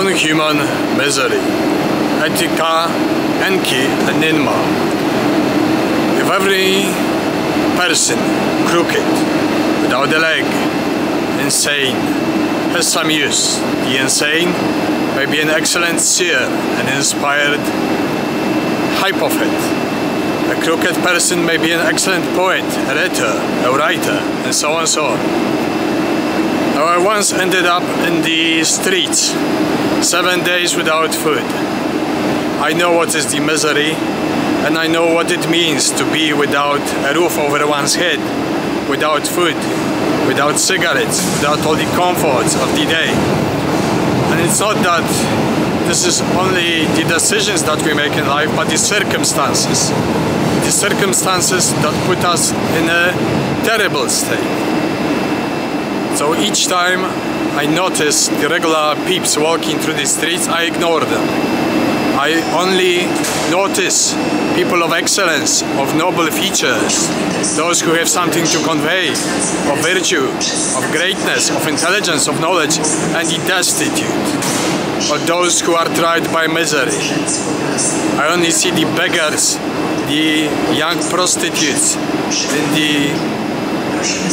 unhuman misery, etica enki enigma. If every person, crooked, without a leg, insane, has some use, the insane may be an excellent seer and inspired hypophete. A crooked person may be an excellent poet, a writer, a writer, and so on and so on. I once ended up in the streets, seven days without food. I know what is the misery and I know what it means to be without a roof over one's head, without food, without cigarettes, without all the comforts of the day. And it's not that this is only the decisions that we make in life, but the circumstances. The circumstances that put us in a terrible state. So each time I notice the regular peeps walking through the streets, I ignore them. I only notice people of excellence, of noble features, those who have something to convey, of virtue, of greatness, of intelligence, of knowledge, and the destitute, or those who are tried by misery. I only see the beggars, the young prostitutes, and the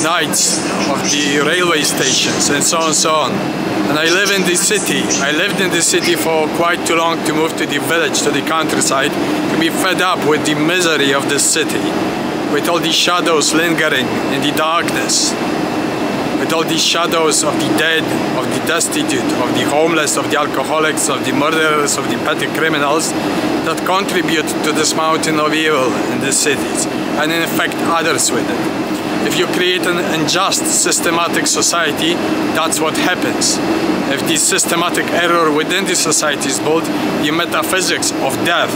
nights of the railway stations and so on and so on. And I live in this city. I lived in this city for quite too long to move to the village, to the countryside, to be fed up with the misery of this city, with all the shadows lingering in the darkness, with all the shadows of the dead, of the destitute, of the homeless, of the alcoholics, of the murderers, of the petty criminals that contribute to this mountain of evil in the cities and infect others with it. If you create an unjust, systematic society, that's what happens. If the systematic error within the society is built, the metaphysics of death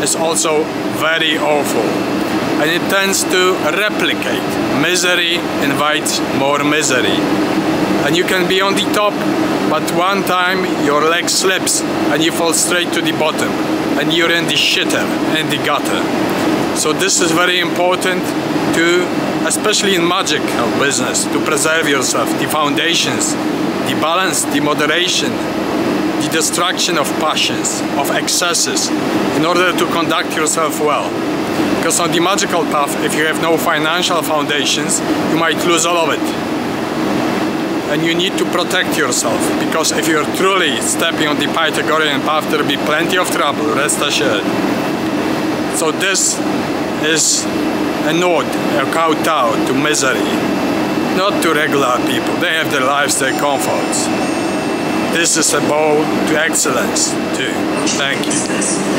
is also very awful. And it tends to replicate. Misery invites more misery. And you can be on the top, but one time your leg slips and you fall straight to the bottom and you're in the shitter, in the gutter. So this is very important to especially in magic of business, to preserve yourself, the foundations, the balance, the moderation, the destruction of passions, of excesses, in order to conduct yourself well. Because on the magical path, if you have no financial foundations, you might lose all of it. And you need to protect yourself, because if you're truly stepping on the Pythagorean path, there'll be plenty of trouble, rest assured. So this is a nod, a kowtow to misery, not to regular people. They have their lives, their comforts. This is a bow to excellence too. Thank you.